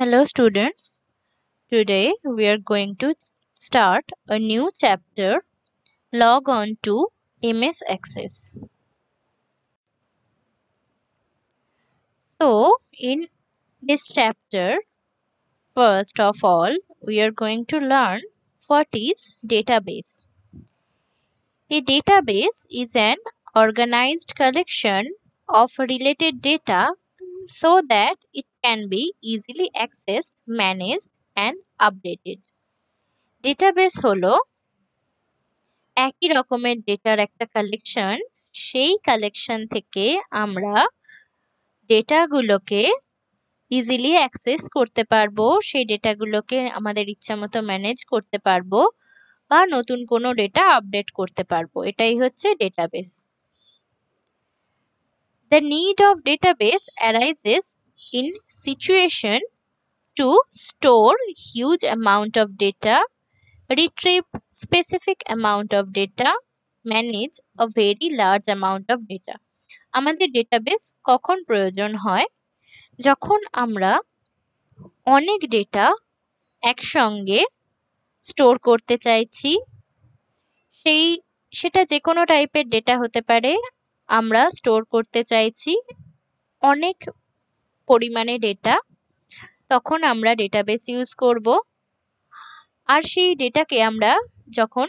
Hello students. Today we are going to start a new chapter. Log on to MS Access. So in this chapter, first of all, we are going to learn what is database. A database is an organized collection of related data so that it can be easily accessed, managed and updated. Database হলো একই রকমের ডেটার একটা collection সেই collection থেকে আমরা ডেটাগুলোকে easily access করতে পারব। সেই ডেটাগুলোকে আমাদের ইচ্ছা মতো ম্যানেজ করতে পারব বা নতুন কোনো ডেটা আপডেট করতে পারব। এটাই হচ্ছে database The need of database arises in situation to store huge amount of data, retrieve specific amount of data, manage a very large amount of data. আমাদের ডেটাবেস কখন প্রয়োজন হয় যখন আমরা অনেক ডেটা একসঙ্গে স্টোর করতে চাইছি সেই সেটা যে কোনো টাইপের ডেটা হতে পারে আমরা স্টোর করতে চাইছি অনেক পরিমাণে ডেটা তখন আমরা ডেটাবেস ইউজ করব। আর সেই ডেটাকে আমরা যখন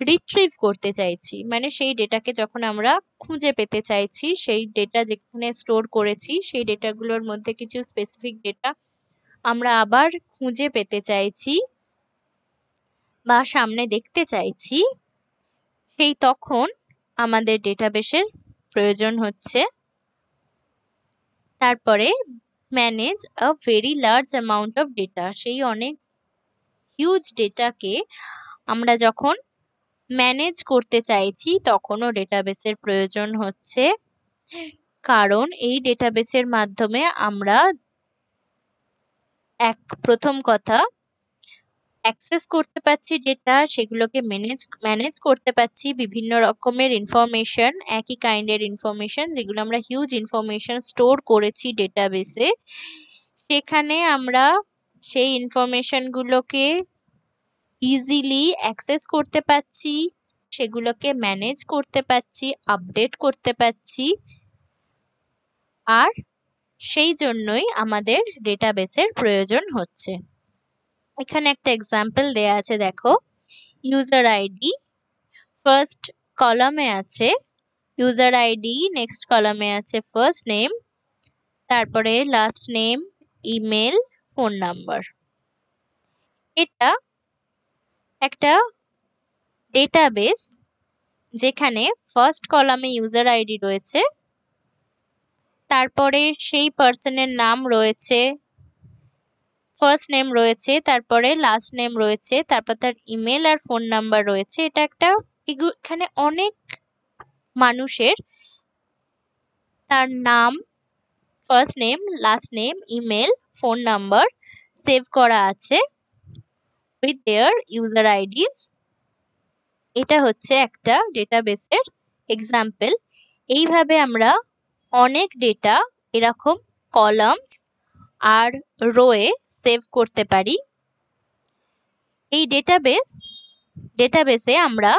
রিট্রিভ করতে চাইছি মানে সেই ডেটাকে যখন আমরা খুঁজে পেতে চাইছি, সেই ডেটা যেখানে স্টোর করেছি, সেই ডেটাগুলোর মধ্যে কিছু স্পেসিফিক ডেটা আমরা আবার খুঁজে পেতে চাইছি বা সামনে দেখতে চাইছি, সেই তখন আমাদের ডেটাবেসের প্রয়োজন হচ্ছে। তারপরে manage a very large amount of data সেই অনেক হিউজ ডেটাকে আমরা যখন ম্যানেজ করতে চাইছি, তখনও ডেটাবেসের প্রয়োজন হচ্ছে। কারণ এই ডেটাবেসের মাধ্যমে আমরা এক প্রথম কথা অ্যাক্সেস করতে পারছি ডেটা সেগুলোকে ম্যানেজ ম্যানেজ করতে পারছি বিভিন্ন রকমের ইনফরমেশন একই কাইন্ডের ইনফরমেশন যেগুলো আমরা হিউজ ইনফরমেশন স্টোর করেছি ডেটাবেসে সেখানে আমরা সেই ইনফরমেশনগুলোকে ইজিলি অ্যাক্সেস করতে পারছি, সেগুলোকে ম্যানেজ করতে পারছি আপডেট করতে পারছি, আর সেই জন্যই আমাদের ডেটাবেসের প্রয়োজন হচ্ছে। এখানে একটা এক্সাম্পল দেয়া আছে, দেখো। ইউজার আইডি ফার্স্ট কলামে আছে। ইউজার আইডি নেক্সট কলামে আছে ফার্স্ট নেম তারপরে last name email phone number এটা একটা ডেটাবেস যেখানে ফার্স্ট কলামে ইউজার আইডি রয়েছে, তারপরে সেই পার্সনের নাম রয়েছে ফার্স্ট নেম রয়েছে, তারপরে লাস্ট নেম রয়েছে, তারপর তার ইমেল আর ফোন নাম্বার রয়েছে। এটা একটা এখানে অনেক মানুষের তার নাম first name last name email phone number save করা আছে উইথ দেয়ার ইউজার আইডিস এটা হচ্ছে একটা ডেটাবেসের এক্সাম্পল এইভাবে আমরা অনেক ডেটা এরকম কলামস আর রোয়ে সেভ করতে পারি। এই ডেটাবেস ডেটাবেসে আমরা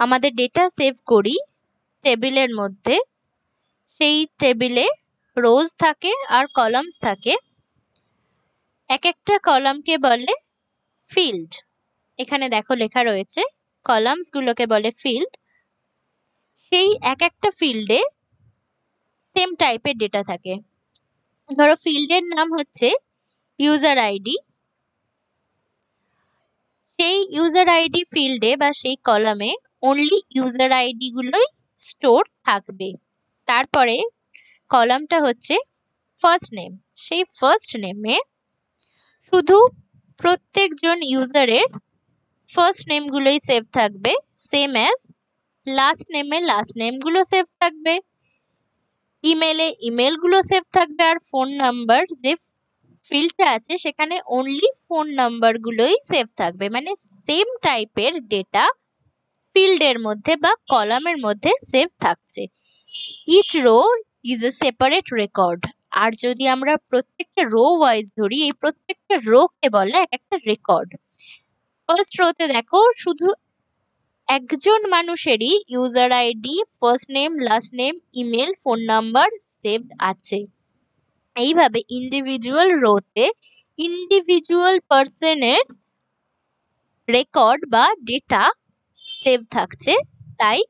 আমাদের ডেটা সেভ করি টেবিলের মধ্যে। সেই টেবিলে রোজ থাকে আর কলামস থাকে। এক একটা কলামকে বলে ফিল্ড এখানে দেখো লেখা রয়েছে কলামস গুলোকে বলে ফিল্ড সেই এক একটা ফিল্ডে সেম টাইপের ডেটা থাকে। ধরো ফিল্ডের নাম হচ্ছে ইউজার আইডি সেই ইউজার আইডি ফিল্ডে বা সেই কলামে অনলি ইউজার আইডি গুলোই স্টোর থাকবে। তারপরে কলামটা হচ্ছে ফার্স্ট নেম সেই ফার্স্ট নেমে শুধু প্রত্যেকজন ইউজারের ফার্স্ট নেমগুলোই সেভ থাকবে। সেম অ্যাজ লাস্ট নেমে লাস্ট নেমগুলো সেভ থাকবে। ইমেলে ইমেলগুলো সেভ থাকবে আর ফোন নাম্বার যে ফিল্ডটা আছে সেখানে অনলি ফোন নাম্বারগুলোই সেভ থাকবে। মানে সেম টাইপের ডেটা ফিল্ডের মধ্যে বা কলামের মধ্যে সেভ থাকছে। Each row is a separate record আর যদি আমরা প্রত্যেকটা রো ওয়াইজ ধরি, এই প্রত্যেকটা রোকে বলে এক একটা রেকর্ড ফার্স্ট রোতে দেখো, শুধু একজন মানুষেরই user ID first name last name email phone number save আছে। এইভাবে ইন্ডিভিজুয়াল রোতে ইন্ডিভিজুয়াল পার্সনের রেকর্ড বা ডেটা সেভ থাকছে। তাই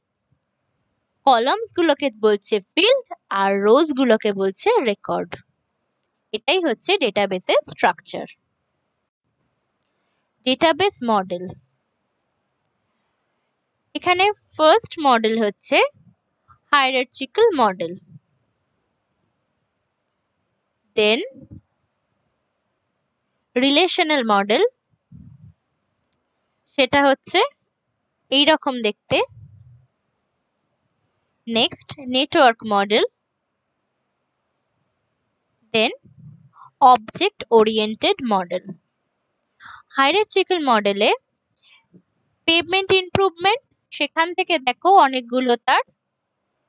কলামস গুলোকে বলছে ফিল্ড আর রোজ গুলোকে বলছে রেকর্ড এটাই হচ্ছে ডেটাবেসের স্ট্রাকচার ডেটাবেস মডেল এখানে ফার্স্ট মডেল হচ্ছে hierarchical model then relational model সেটা হচ্ছে এই রকম দেখতে। Next network model then object oriented model hierarchical মডেলে পেভমেন্ট ইমপ্রুভমেন্ট সেখান থেকে দেখো অনেকগুলো তার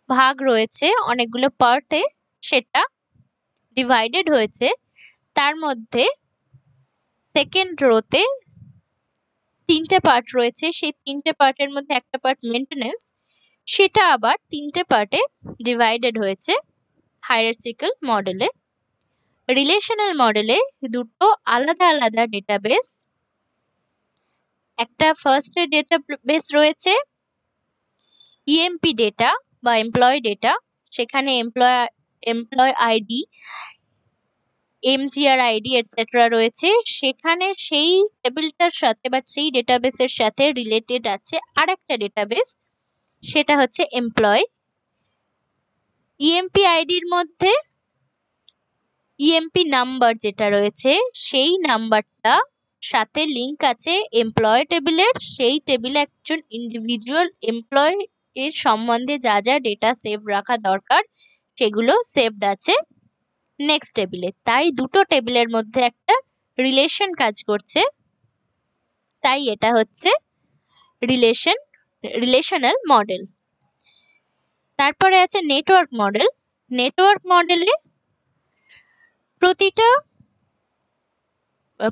ভাগ রয়েছে, অনেকগুলো পার্টে সেটা ডিভাইডেড হয়েছে। তার মধ্যে সেকেন্ড রোতে তিনটে পার্ট রয়েছে, সেই তিনটে পার্টের মধ্যে একটা পার্ট মেনটেনেন্স সেটা আবার তিনটে পার্টে ডিভাইডেড হয়েছে হায়ারার্চিক্যাল মডেলে রিলেশনাল মডেলে দুটো আলাদা আলাদা ডেটাবেস একটা ফার্স্টের ডেটাবেস রয়েছে ইএমপি ডেটা বা এমপ্লয় ডেটা সেখানে employ employ ID MGR ID et cetera রয়েছে। সেখানে সেই টেবিলটার সাথে বা সেই ডেটাবেসের সাথে রিলেটেড আছে আরেকটা ডেটাবেস সেটা হচ্ছে এমপ্লয় ইএমপি আইডির মধ্যে ইএমপি নাম্বার যেটা রয়েছে, সেই নাম্বারটা সাথে লিংক আছে এমপ্লয় টেবিলের সেই টেবিলে একজন ইন্ডিভিজুয়াল এমপ্লয় এর সম্বন্ধে যা যা ডেটা সেভ রাখা দরকার, সেগুলো সেভড আছে নেক্সট টেবিলে তাই দুটো টেবিলের মধ্যে একটা রিলেশন কাজ করছে। তাই এটা হচ্ছে রিলেশন রিলেশনাল মডেল তারপরে আছে নেটওয়ার্ক মডেল নেটওয়ার্ক মডেলে প্রতিটা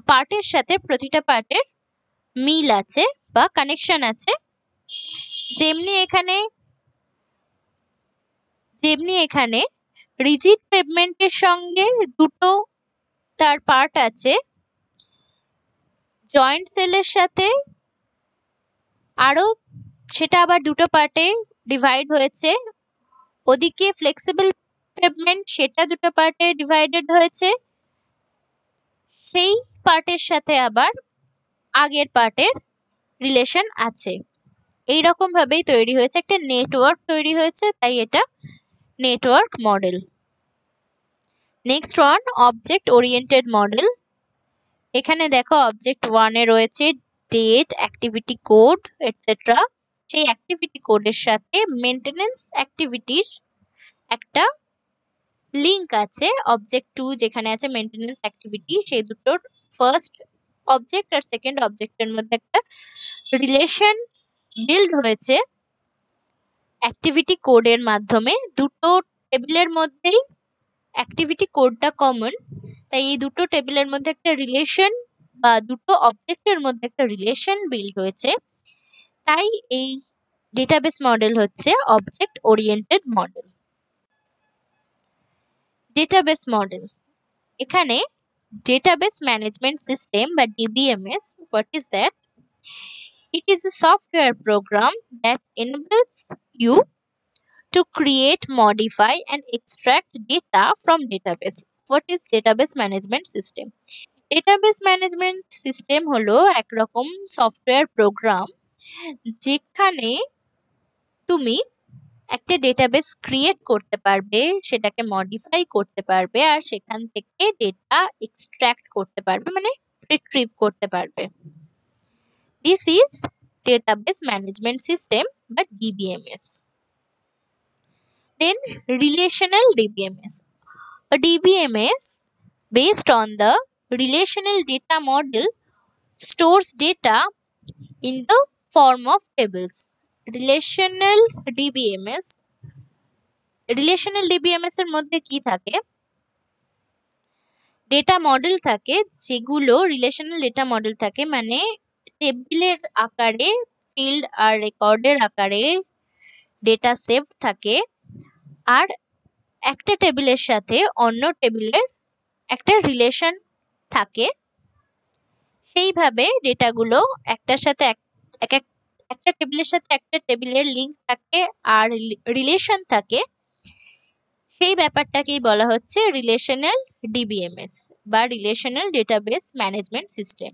পার্টের সাথে প্রতিটা পার্টের মিল আছে বা কানেকশন আছে। যেমনি এখানে যেমনি এখানে রিজিড পেভমেন্টের সঙ্গে দুটো তার পার্ট আছে। জয়েন্ট সেলের সাথে আরও সেটা আবার দুটো পার্টে ডিভাইড হয়েছে। ওদিকে ফ্লেক্সিবল পেভমেন্ট সেটা দুটো পার্টে ডিভাইডেড হয়েছে। সেই পার্টের সাথে আবার আগের পার্টের রিলেশন আছে। এই রকম ভাবেই তৈরি হয়েছে, একটা নেটওয়ার্ক তৈরি হয়েছে, তাই এটা network model next one object oriented model এখানে দেখো অবজেক্ট ওয়ানে রয়েছে date activity code et cetera সেই অ্যাক্টিভিটি কোডের সাথে মেনটেনেন্স অ্যাক্টিভিটির একটা লিঙ্ক আছে অবজেক্ট টু যেখানে আছে মেনটেনেন্স অ্যাক্টিভিটি সেই দুটোর ফার্স্ট অবজেক্ট আর সেকেন্ড অবজেক্টের মধ্যে একটা রিলেশন বিল্ড হয়েছে অ্যাক্টিভিটি কোডের মাধ্যমে। দুটো টেবিলের মধ্যেই অ্যাক্টিভিটি কোডটা কমন তাই এই দুটো টেবিলের মধ্যে একটা রিলেশন বা দুটো অবজেক্টের মধ্যে একটা রিলেশন বিল্ড হয়েছে। তাই এই ডেটাবেস মডেল হচ্ছে object oriented model database model এখানে ডেটাবেস ম্যানেজমেন্ট সিস্টেম বা DBMS what is that It is a software program that enables you to create, modify and extract data from database. What is database management system? Database management system হলো একরকম software program যেখানে তুমি একটা database create করতে পারবে সেটাকে modify করতে পারবে আর সেখান থেকে ডেটা এক্সট্রাক্ট করতে পারবে মানে রিট্রিভ করতে পারবে This is Database Management System but DBMS. Then Relational DBMS. A DBMS based on the relational data model stores data in the form of tables. Relational DBMS Relational DBMS এর মধ্যে কি থাকে data model থাকে যেগুলো relational data model থাকে মানে টেবিলের আকারে, ফিল্ড আর রেকর্ডের আকারে ডেটা সেভ থাকে। আর একটা টেবিলের সাথে অন্য টেবিলের একটা রিলেশন থাকে। সেইভাবে ডেটাগুলো একটার সাথে এক এক একটা টেবিলের সাথে একটা টেবিলের লিঙ্ক থাকে আর রিলেশন থাকে। সেই ব্যাপারটাকেই বলা হচ্ছে রিলেশনাল ডিবিএমএস বা রিলেশনাল ডেটাবেস ম্যানেজমেন্ট সিস্টেম।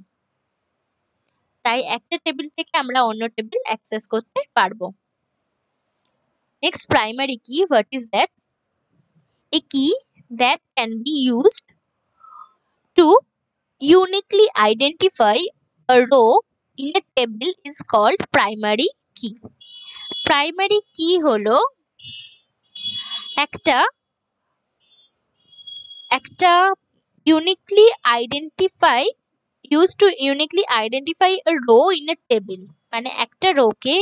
তাই একটা টেবিল থেকে আমরা অন্য টেবিল অ্যাক্সেস করতে পারবো next primary key what is that a key that can be used to uniquely identify a row in a table is called primary key. Primary key হলো একটা একটা uniquely identify to uniquely identify a row in a table. মানে একটা রোকে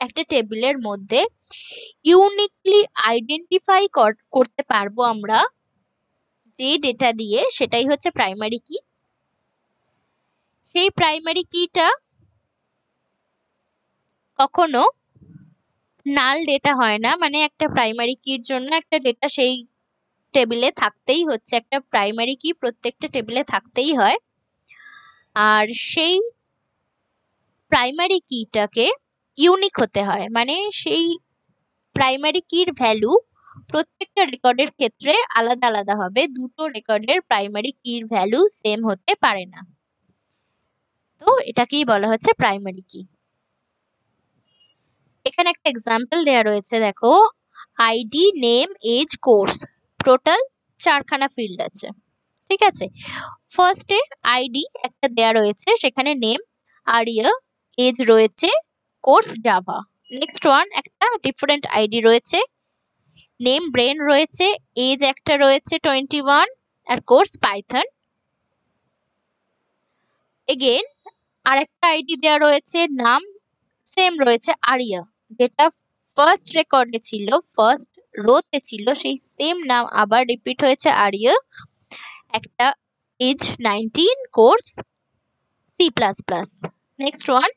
একটা টেবিলের মধ্যে uniquely identify করতে পারব আমরা যে ডেটা দিয়ে, সেটাই হচ্ছে প্রাইমারি কি সেই প্রাইমারি কিটা কখনো নাল ডেটা হয় না। মানে একটা প্রাইমারি কির জন্য একটা ডেটা সেই টেবিলে থাকতেই হচ্ছে। একটা প্রাইমারি কি প্রত্যেকটা টেবিলে থাকতেই হয়। আর সেই প্রাইমারি কিটাকে ইউনিক হতে হয়। মানে সেই প্রাইমারি কির ভ্যালু প্রত্যেকটা রেকর্ডের ক্ষেত্রে আলাদা আলাদা হবে। দুটো রেকর্ডের প্রাইমারি কির ভ্যালু সেম হতে পারে না। তো এটাকেই বলা হচ্ছে প্রাইমারি কি এখানে একটা এক্সাম্পল দেওয়া রয়েছে, দেখো। ID name age course total চারখানা ফিল্ড আছে। ঠিক আছে? ফার্স্টে আইডি একটা দেয়া রয়েছে, সেখানে নেম আরিয়া এজ রয়েছে কোর্স জাভা নেক্সট ওয়ান একটা ডিফারেন্ট আইডি রয়েছে নেম ব্রেন রয়েছে এজ একটা রয়েছে টোয়েন্টি ওয়ান আর কোর্স পাইথন এগেন আরেকটা আইডি দেওয়া রয়েছে, নাম সেম রয়েছে আরিয়া যেটা ফার্স্ট রেকর্ডে ছিল ফার্স্ট রোতে ছিল, সেই সেম নাম আবার রিপিট হয়েছে আরিয়া একটা age nineteen course C plus plus next one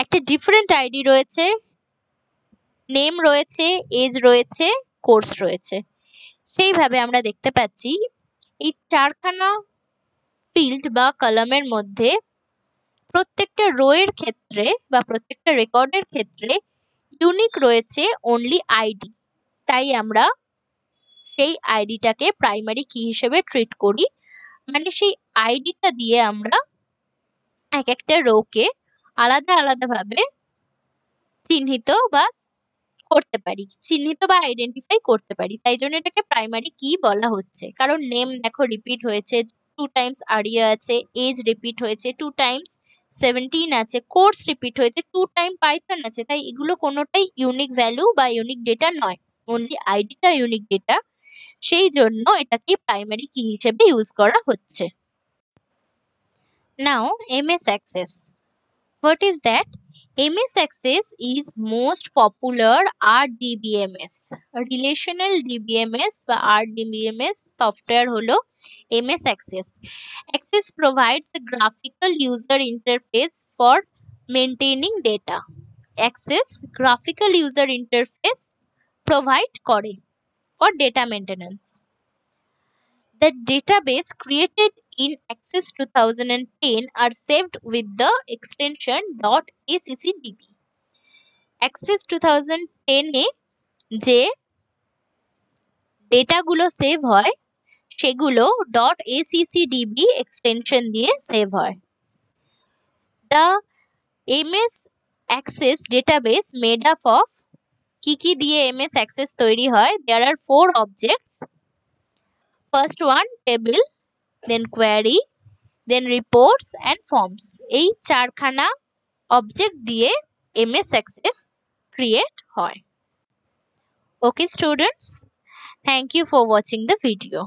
একটা ডিফারেন্ট আইডি রয়েছে নেম রয়েছে এজ রয়েছে কোর্স রয়েছে। সেইভাবে আমরা দেখতে পাচ্ছি, এই চারখানা ফিল্ড বা কলামের মধ্যে প্রত্যেকটা রোয়ের ক্ষেত্রে বা প্রত্যেকটা রেকর্ডের ক্ষেত্রে ইউনিক রয়েছে অনলি আইডি তাই আমরা সেই আইডিটাকে প্রাইমারি কি হিসেবে ট্রিট করি। মানে সেই আইডিটা দিয়ে আমরা এক একটা রোকে আলাদা আলাদাভাবে চিহ্নিত বা করতে পারি। চিহ্নিত বা আইডেন্টিফাই করতে পারি। তাই জন্য এটাকে প্রাইমারি কি বলা হচ্ছে। কারণ নেম দেখো রিপিট হয়েছে টু টাইমস আরিয়া আছে এজ রিপিট হয়েছে টু টাইমস সেভেন্টিন আছে কোর্স রিপিট হয়েছে টু টাইম পাইথন আছে। তাই এগুলো কোনোটাই ইউনিক ভ্যালু বা ইউনিক ডেটা নয়। অনলি আইডিটা ইউনিক ডেটা সেই জন্য এটাকে প্রাইমারি কি হিসেবে ইউজ করা হচ্ছে now MS access what is that MS Access is most popular RDBMS relational DBMS বা RDBMS software হলো MS Access Access provides a graphical user interface for maintaining data Access graphical user interface provide করে for data maintenance The database created in Access 2010 are saved with the extension .accdb. Access 2010 এ যে ডেটাগুলো save হয় সেগুলো dot এসিসিডিবি extension দিয়ে save হয় the MS Access database made up of কি কি দিয়ে M S access তৈরি হয়? There are four objects first one table then query then reports and forms এই চারখানা অবজেক্ট দিয়ে এম এমএস অ্যাক্সেস ক্রিয়েট হয়। Okay students thank you for watching the video